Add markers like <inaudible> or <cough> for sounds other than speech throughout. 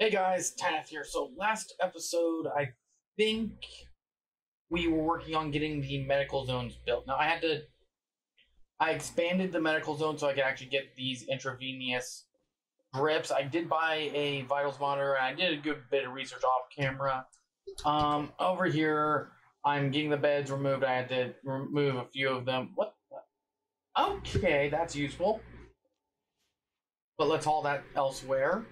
Hey guys, Tanetth here. So last episode, I think we were working on getting the medical zones built. Now I had to, I expanded the medical zone so I could actually get these intravenous drips. I did buy a vitals monitor and I did a good bit of research off camera. Um, over here, I'm getting the beds removed. I had to remove a few of them. What? Okay, that's useful. But let's haul that elsewhere.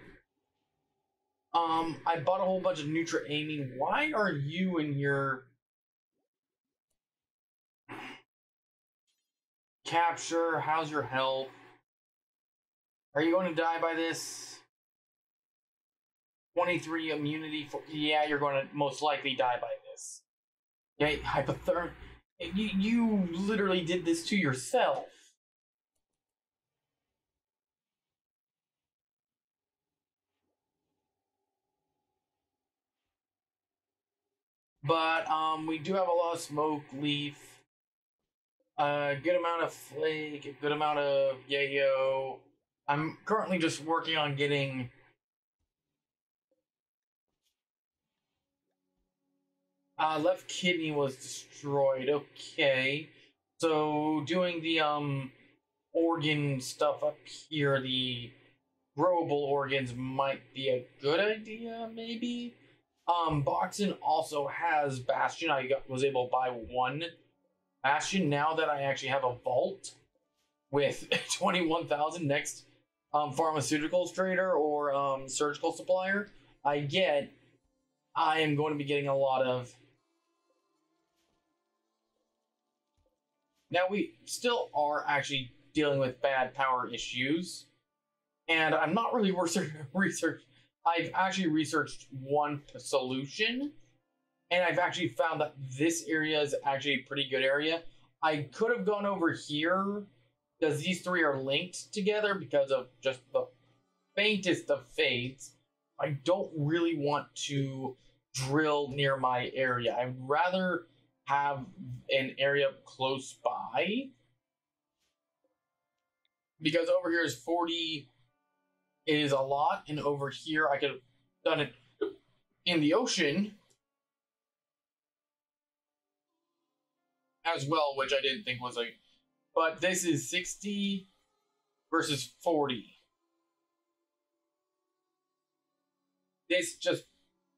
Um, I bought a whole bunch of Neutroamine. Why are you in your capture? How's your health? Are you going to die by this? 23 immunity for yeah, you're going to most likely die by this. Yeah, hypotherm. You you literally did this to yourself. But um, we do have a lot of smoke leaf, a good amount of flake, a good amount of yayo. I'm currently just working on getting. Uh, left kidney was destroyed. Okay, so doing the um organ stuff up here, the growable organs might be a good idea, maybe. Um, Boxen also has Bastion. I got, was able to buy one Bastion. Now that I actually have a vault with <laughs> 21,000 next um, pharmaceuticals trader or um, surgical supplier, I get, I am going to be getting a lot of. Now, we still are actually dealing with bad power issues, and I'm not really <laughs> research, research I've actually researched one solution, and I've actually found that this area is actually a pretty good area. I could have gone over here because these three are linked together because of just the faintest of fades. I don't really want to drill near my area. I'd rather have an area close by because over here is 40 is a lot, and over here I could have done it in the ocean as well, which I didn't think was a. But this is 60 versus 40. This just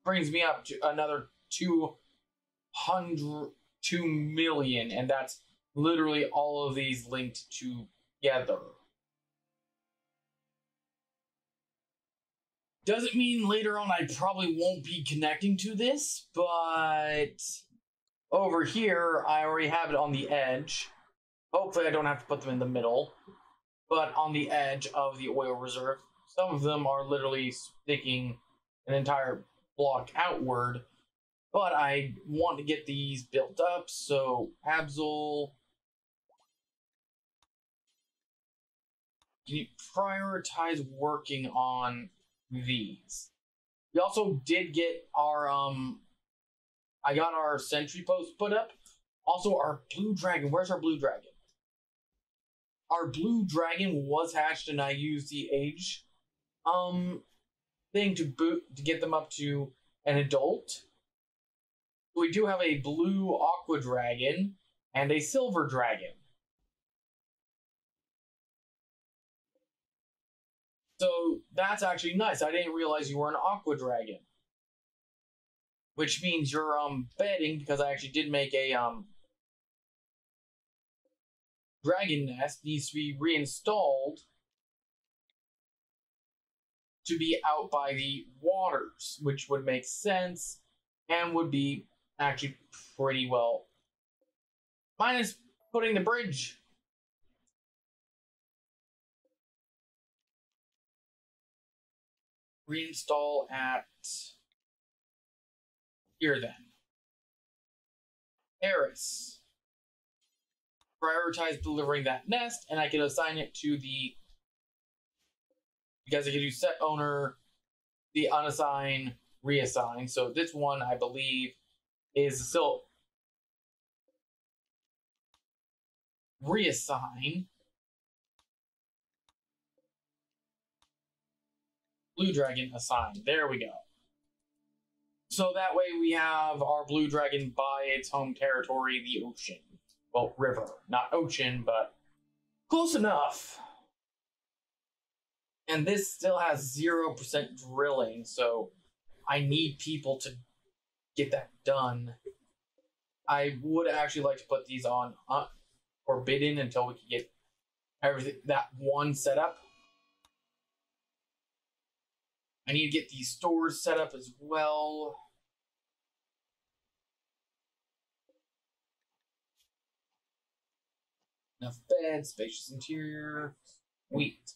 brings me up to another 200, 2 million, and that's literally all of these linked together. Doesn't mean later on I probably won't be connecting to this, but over here I already have it on the edge. Hopefully I don't have to put them in the middle, but on the edge of the oil reserve. Some of them are literally sticking an entire block outward, but I want to get these built up, so Absol. Can you prioritize working on these. We also did get our um I got our sentry post put up. Also our blue dragon. Where's our blue dragon? Our blue dragon was hatched and I used the age um thing to boot to get them up to an adult. We do have a blue aqua dragon and a silver dragon. So that's actually nice. I didn't realize you were an aqua dragon. Which means you're um betting because I actually did make a um dragon nest needs to be reinstalled to be out by the waters, which would make sense and would be actually pretty well minus putting the bridge reinstall at here then. Eris. Prioritize delivering that nest, and I can assign it to the because I can do set owner, the unassign, reassign. So this one I believe is still reassign Blue dragon assigned. There we go. So that way we have our blue dragon by its home territory, the ocean. Well, river. Not ocean, but close enough. And this still has 0% drilling, so I need people to get that done. I would actually like to put these on uh, forbidden until we can get everything that one set up. I need to get these stores set up as well. Enough bed, spacious interior. Sweet.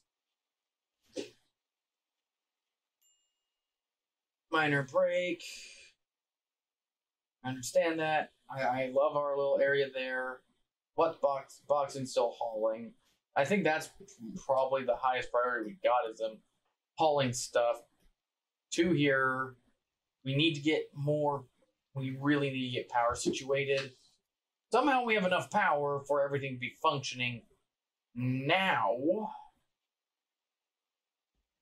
Minor break. I understand that. I, I love our little area there. What box boxing still hauling? I think that's probably the highest priority we got is them hauling stuff to here. We need to get more. We really need to get power situated. Somehow we have enough power for everything to be functioning now,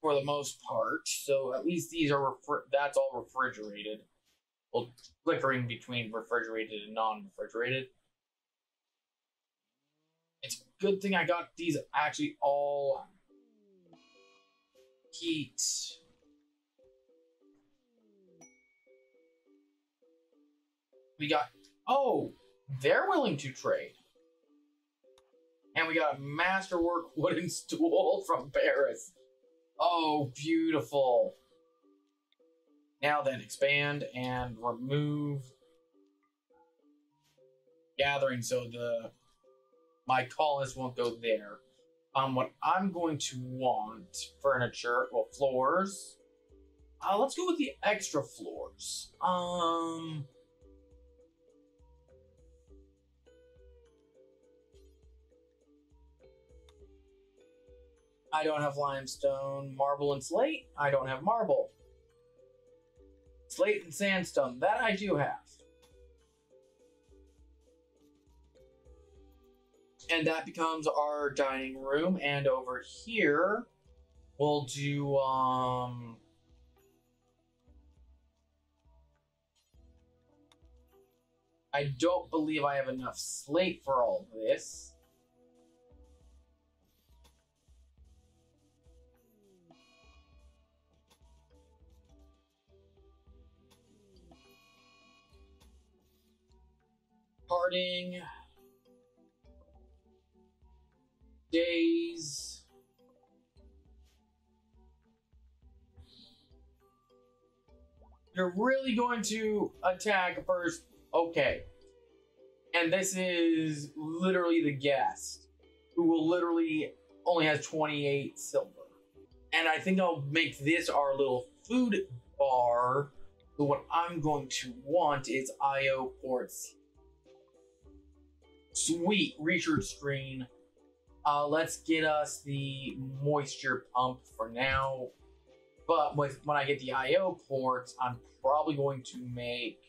for the most part. So at least these are that's all refrigerated. Well, flickering between refrigerated and non-refrigerated. It's a good thing I got these actually all heat We got, oh, they're willing to trade. And we got a masterwork <laughs> wooden stool from Paris. Oh, beautiful. Now then, expand and remove gathering so the my colonists won't go there. Um, what I'm going to want furniture, well, floors. Uh, let's go with the extra floors. Um, I don't have limestone, marble, and slate. I don't have marble. Slate and sandstone, that I do have. And that becomes our dining room. And over here, we'll do, um... I don't believe I have enough slate for all this. Days. You're really going to attack first. Okay. And this is literally the guest who will literally only has 28 silver. And I think I'll make this our little food bar. So what I'm going to want is IO ports Sweet, research screen. Uh, let's get us the moisture pump for now. But with when I get the I/O ports, I'm probably going to make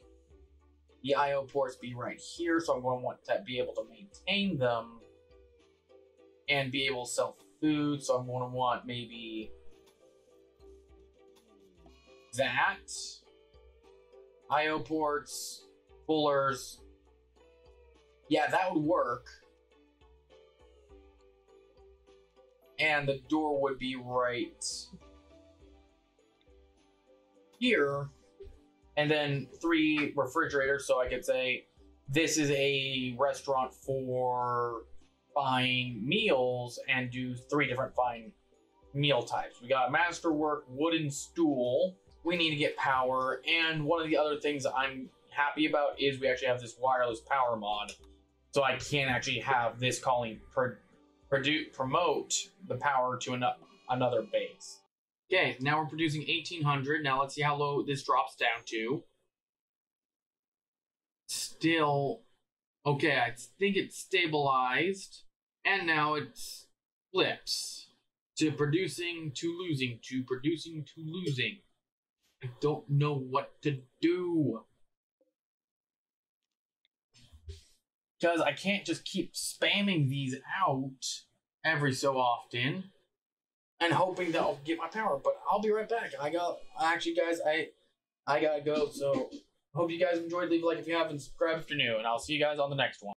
the I/O ports be right here. So I'm going to want to be able to maintain them and be able to sell food. So I'm going to want maybe that I/O ports, fullers, yeah, that would work. And the door would be right here. And then three refrigerators, so I could say this is a restaurant for buying meals and do three different fine meal types. We got masterwork, wooden stool. We need to get power. And one of the other things I'm happy about is we actually have this wireless power mod so I can actually have this calling pro- produ- promote the power to an- another base. Okay, now we're producing 1800. Now let's see how low this drops down to. Still, okay, I think it's stabilized. And now it flips to producing to losing to producing to losing. I don't know what to do. Because I can't just keep spamming these out every so often. and hoping that I'll get my power. But I'll be right back. I got actually, guys, I I gotta go. So hope you guys enjoyed. Leave a like if you haven't. Subscribe if you're new, and I'll see you guys on the next one.